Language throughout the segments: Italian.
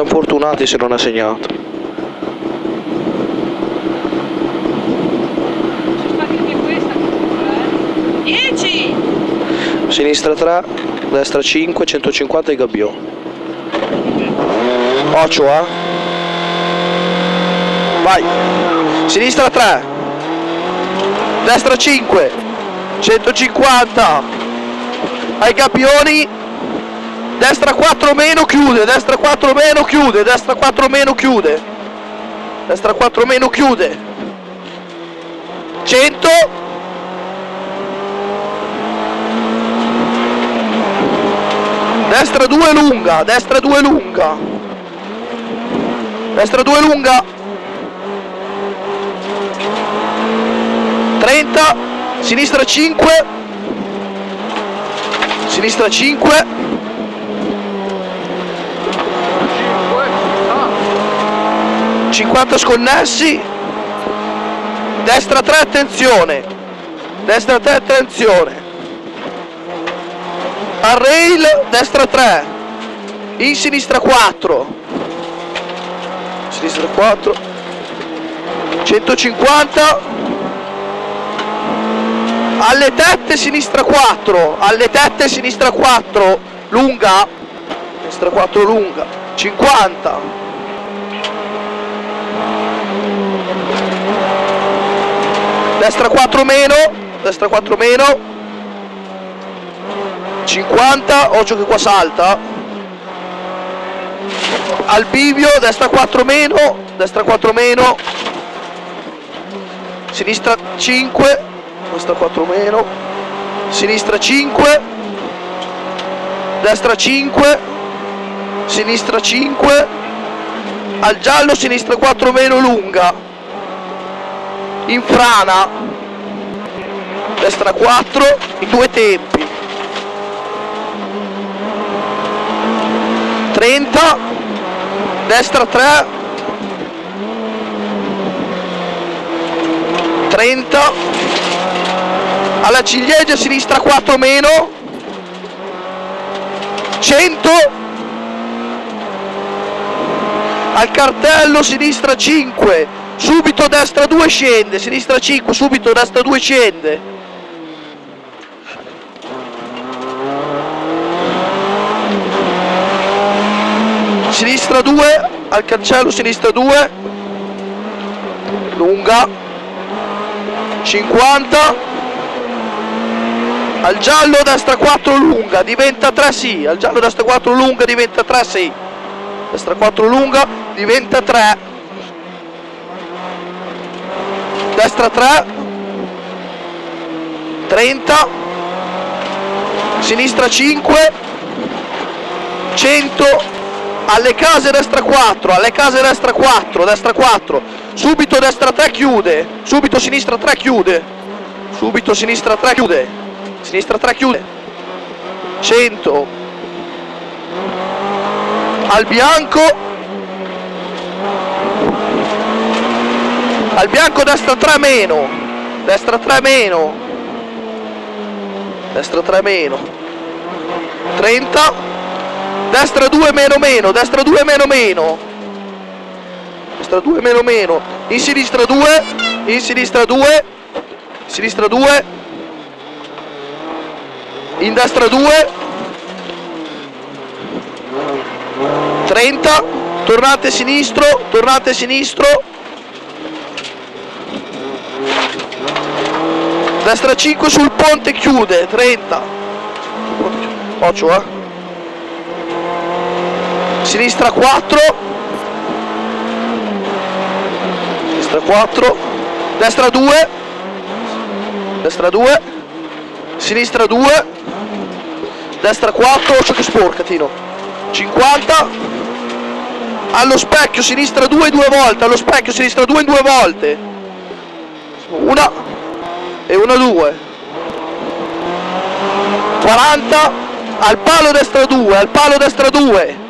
Siamo fortunati se non ha segnato. Spacchi anche questa. 10! Sinistra 3, destra 5, 150 e Gabbiò. Occhio, eh. Vai. Sinistra 3. Destra 5. 150. Ai Gabbioni. Destra 4 meno chiude, destra 4 meno chiude, destra 4 meno chiude. Destra 4 meno chiude. 100. Destra 2 lunga, destra 2 lunga. Destra 2 lunga. 30, sinistra 5. Sinistra 5. 50 sconnessi. Destra 3 attenzione. Destra 3 attenzione. Al rail, destra 3. In sinistra 4. Sinistra 4. 150. Alle tette sinistra 4. Alle tette sinistra 4. Lunga. Sinistra 4 lunga. 50. Destra 4 meno. Destra 4 meno. 50, occhio che qua salta. Al bivio, destra 4 meno, destra 4 meno. Sinistra 5, destra 4 meno. Sinistra 5. Destra 5. Sinistra 5. Al giallo, sinistra 4 meno lunga. In frana. Destra 4 in due tempi. 30 destra 3 30 alla ciliegia sinistra 4 meno. 100 al cartello sinistra 5 subito destra 2 scende sinistra 5 subito destra 2 scende. Sinistra 2 al cancello sinistra 2 lunga. 50 al giallo destra 4 lunga diventa 3 sì. Al giallo destra 4 lunga diventa 3 sì. Destra 4 lunga diventa 3 destra 3 30 sinistra 5 100 alle case destra 4, alle case destra 4, destra 4, subito destra 3 chiude, subito sinistra 3 chiude, subito sinistra 3 chiude, sinistra 3 chiude, 100, al bianco, al bianco destra 3 meno, destra 3 meno, destra 3 meno, 30, destra 2 meno meno, destra 2 meno meno, destra 2 meno meno, in sinistra 2, in sinistra 2, sinistra 2, in destra 2, 30, tornate sinistro, tornate sinistro, destra 5 sul ponte chiude, 30, occhio eh. Sinistra 4 sinistra 4 destra 2 destra 2 sinistra 2 destra 4 occhio che sporca Tino. 50 allo specchio sinistra 2 due volte allo specchio sinistra 2 in due volte. Una e una 2 40 al palo destra 2 al palo destra 2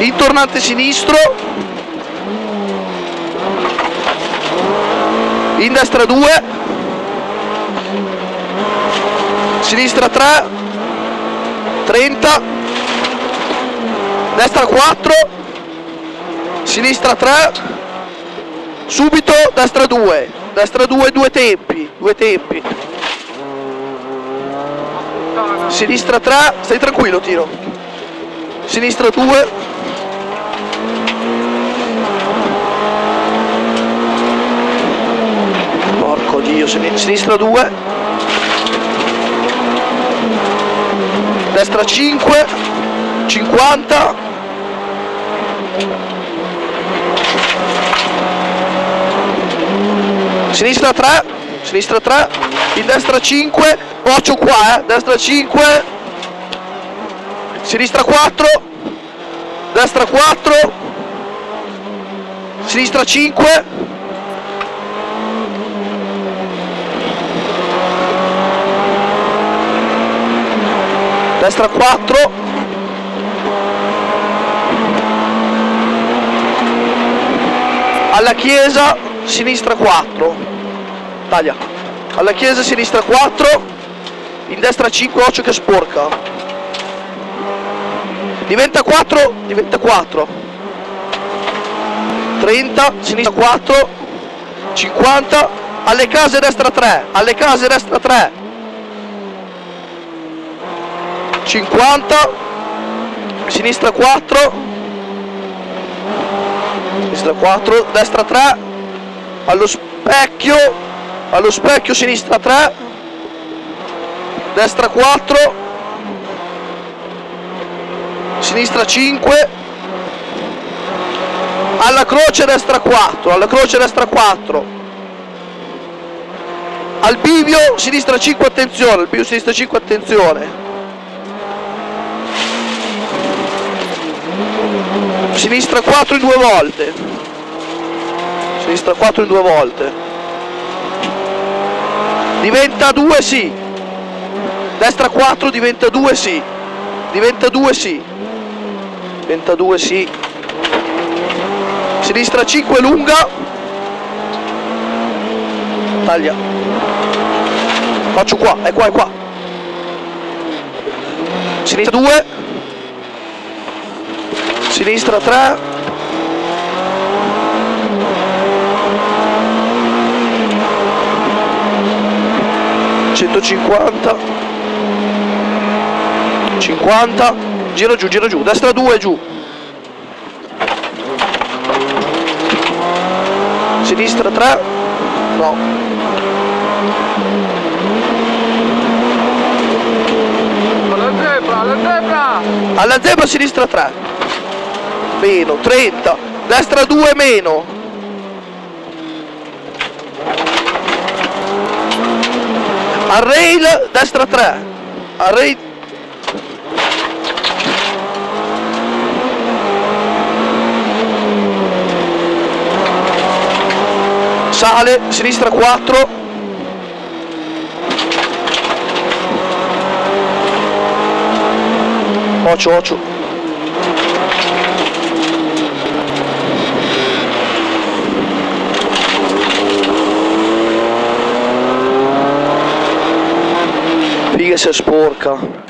in tornante sinistro. In destra 2 sinistra 3 30 destra 4 sinistra 3 subito destra 2 destra 2 due tempi due tempi. Sinistra 3 stai tranquillo tiro. Sinistra 2 porco dio sin- sinistra 2 destra 5 50 sinistra 3 sinistra 3 in destra 5 occhio qua eh destra 5 sinistra 4 destra 4 sinistra 5 destra 4 alla chiesa sinistra 4 taglia alla chiesa sinistra 4 in destra 5 occhio che sporca. Diventa 4 diventa 4 30 sinistra 4 50 alle case destra 3 alle case destra 3 50 sinistra 4 sinistra 4 destra 3 allo specchio allo specchio sinistra 3 destra 4 sinistra 5 alla croce destra 4 alla croce destra 4 al bivio sinistra 5 attenzione al bivio sinistra 5 attenzione. Sinistra 4 in due volte. Sinistra 4 in due volte diventa 2 sì. Destra 4 diventa 2 sì. Diventa 2 sì. Diventa 2 sì. Sinistra 5 lunga. Taglia. Faccio qua è qua è qua. Sinistra 2 sinistra 3 150 50 giro giù giro giù. Destra 2 giù. Sinistra 3 no. Alla zebra, alla zebra! alla zebra sinistra 3 meno 30 destra 2 meno al rail destra 3 al rail. Sale sinistra 4 Ocio, ocio. Figa se sporca.